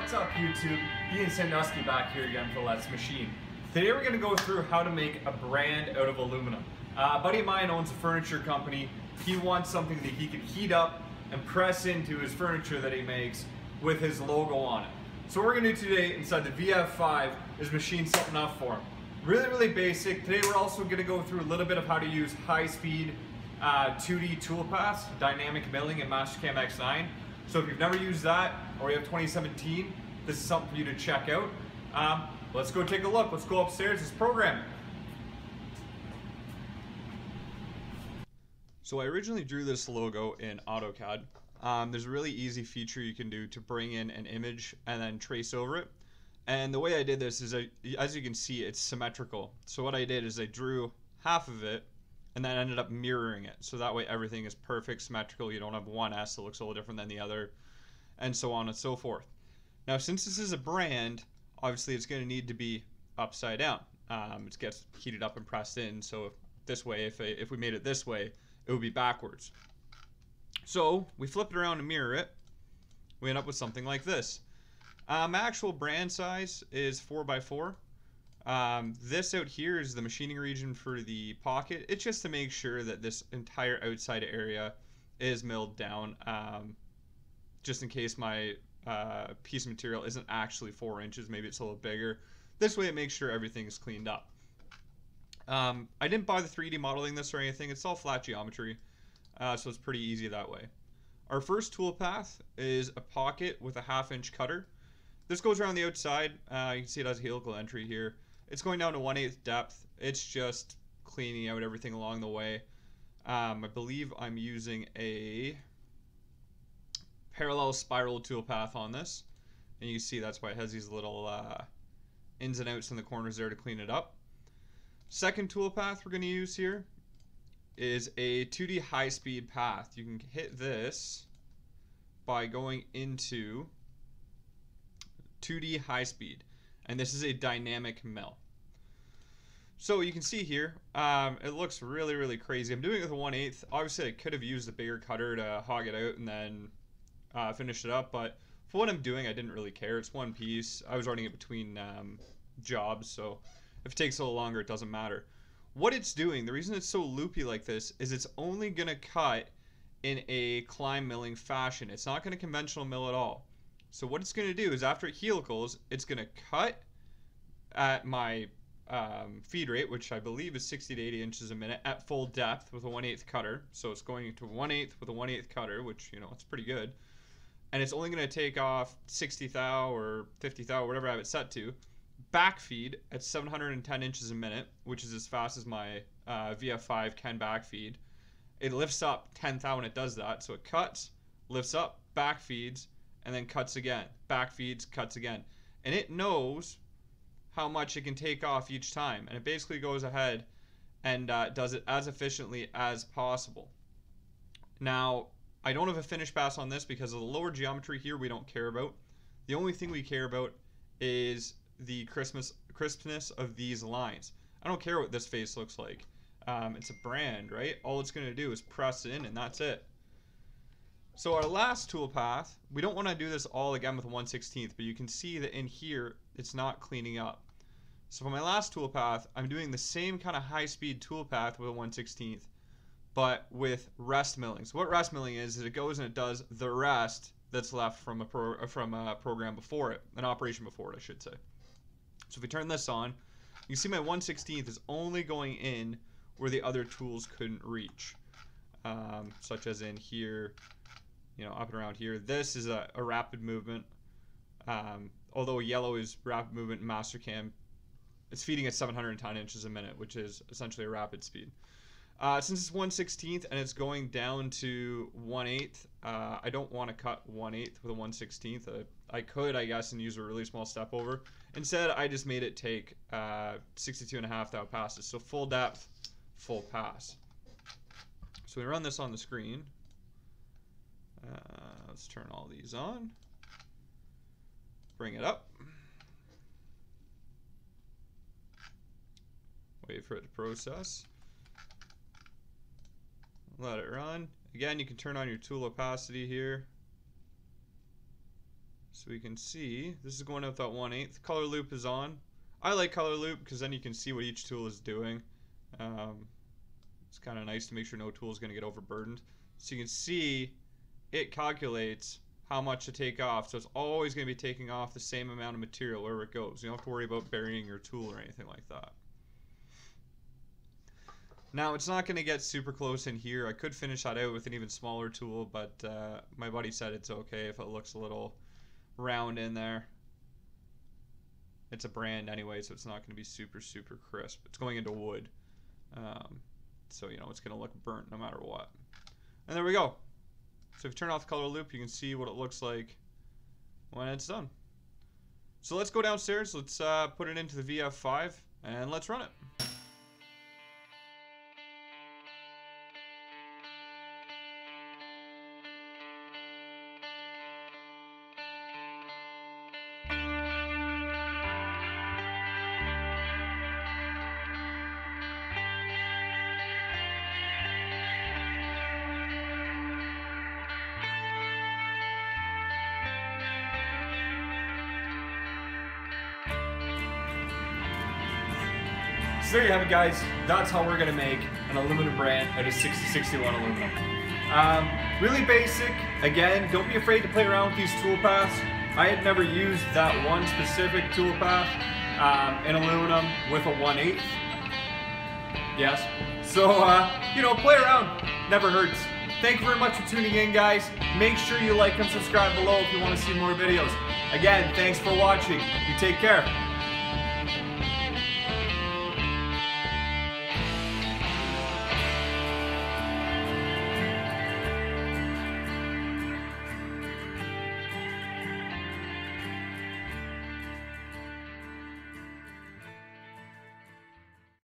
What's up YouTube? Ian Sandusky back here again for Let's Machine. Today we're going to go through how to make a brand out of aluminum. Uh, a buddy of mine owns a furniture company. He wants something that he can heat up and press into his furniture that he makes with his logo on it. So what we're going to do today inside the VF5 is machine something up for him. Really, really basic. Today we're also going to go through a little bit of how to use high-speed uh, 2D toolpaths, dynamic milling in Mastercam X9. So if you've never used that, or you have 2017, this is something for you to check out. Um, let's go take a look. Let's go upstairs. This program. So I originally drew this logo in AutoCAD. Um, there's a really easy feature you can do to bring in an image and then trace over it. And the way I did this is, I, as you can see, it's symmetrical. So what I did is I drew half of it and then ended up mirroring it. So that way everything is perfect, symmetrical. You don't have one S that looks a little different than the other, and so on and so forth. Now, since this is a brand, obviously it's going to need to be upside down. Um, it gets heated up and pressed in. So if, this way, if, if we made it this way, it would be backwards. So we flip it around and mirror it. We end up with something like this. Um, actual brand size is 4x4. Um, this out here is the machining region for the pocket. It's just to make sure that this entire outside area is milled down, um, just in case my uh, piece of material isn't actually four inches, maybe it's a little bigger. This way it makes sure everything is cleaned up. Um, I didn't buy the 3D modeling this or anything, it's all flat geometry, uh, so it's pretty easy that way. Our first tool path is a pocket with a half inch cutter. This goes around the outside, uh, you can see it has a helical entry here. It's going down to 1 8 depth. It's just cleaning out everything along the way. Um, I believe I'm using a parallel spiral toolpath on this. And you see that's why it has these little uh, ins and outs in the corners there to clean it up. Second toolpath we're going to use here is a 2D high-speed path. You can hit this by going into 2D high-speed and this is a dynamic mill. So you can see here, um, it looks really, really crazy. I'm doing it with a 1 8 Obviously, I could have used a bigger cutter to hog it out and then uh, finish it up, but for what I'm doing, I didn't really care. It's one piece. I was running it between um, jobs, so if it takes a little longer, it doesn't matter. What it's doing, the reason it's so loopy like this, is it's only going to cut in a climb milling fashion. It's not going to conventional mill at all. So what it's going to do is after it helicals, it's going to cut at my um, feed rate, which I believe is 60 to 80 inches a minute at full depth with a 1 8 cutter. So it's going to 1 8 with a 1 8 cutter, which, you know, it's pretty good. And it's only going to take off 60 thou or 50 thou, whatever I have it set to. Back feed at 710 inches a minute, which is as fast as my uh, VF5 can back feed. It lifts up 10 thou when it does that. So it cuts, lifts up, back feeds, and then cuts again. Back feeds, cuts again. And it knows how much it can take off each time. And it basically goes ahead and uh, does it as efficiently as possible. Now, I don't have a finish pass on this because of the lower geometry here we don't care about. The only thing we care about is the Christmas crispness of these lines. I don't care what this face looks like. Um, it's a brand, right? All it's going to do is press in and that's it. So our last toolpath, we don't want to do this all again with 1 16th, but you can see that in here, it's not cleaning up. So for my last toolpath, I'm doing the same kind of high-speed toolpath with a 1 16th, but with rest milling. So what rest milling is, is it goes and it does the rest that's left from a, pro, from a program before it, an operation before it, I should say. So if we turn this on, you see my 1 16th is only going in where the other tools couldn't reach, um, such as in here, you know, up and around here. This is a, a rapid movement. Um, although yellow is rapid movement in Mastercam, it's feeding at 710 inches a minute, which is essentially a rapid speed. Uh, since it's 1 16th and it's going down to 1 8th, uh, I don't want to cut 1 8th with a 1 16th. Uh, I could, I guess, and use a really small step over. Instead, I just made it take uh, 62 and a half thou passes. So full depth, full pass. So we run this on the screen. Uh, let's turn all these on. Bring it up. Wait for it to process. Let it run. Again, you can turn on your tool opacity here. So we can see, this is going out that 1 8 Color loop is on. I like color loop because then you can see what each tool is doing. Um, it's kind of nice to make sure no tool is going to get overburdened. So you can see it calculates how much to take off. So it's always going to be taking off the same amount of material wherever it goes. You don't have to worry about burying your tool or anything like that. Now it's not going to get super close in here. I could finish that out with an even smaller tool, but uh, my buddy said it's okay if it looks a little round in there. It's a brand anyway, so it's not going to be super, super crisp. It's going into wood. Um, so, you know, it's going to look burnt no matter what. And there we go. So if you turn off the color loop, you can see what it looks like when it's done. So let's go downstairs. Let's uh, put it into the VF5 and let's run it. So there you have it, guys. That's how we're gonna make an aluminum brand out of 6061 aluminum. Um, really basic. Again, don't be afraid to play around with these tool paths. I had never used that one specific tool path um, in aluminum with a 1 8 Yes. So, uh, you know, play around. Never hurts. Thank you very much for tuning in, guys. Make sure you like and subscribe below if you want to see more videos. Again, thanks for watching. You take care.